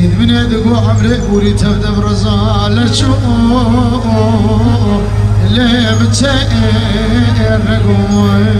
زيد بن دقو عمري وري تبدا برزال شو اللي بتسير رقمي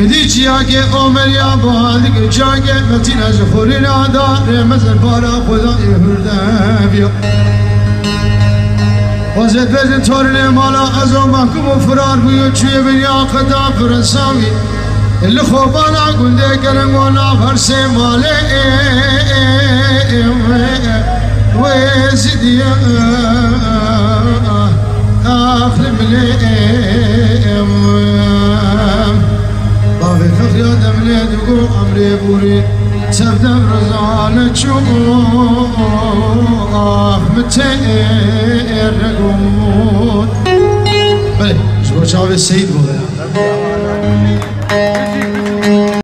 ملیچیا که عمریا بال گجا که متین از خورین آدار مزر بارا خدا یهرده بیا Hazret Bezin torine mala az o mahkumu fırar buyur çüye bin yakıda fırasavi Elli khobana günde gelen ona verse male ve ahlimle. ahlim امری بوری تبدم رزال چوبو احمد تیر رگمون بله جبر چاوه سید بوده